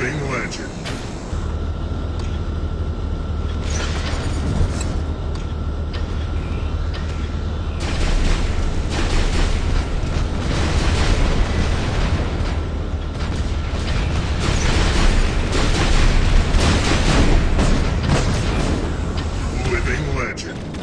living legend. Legend.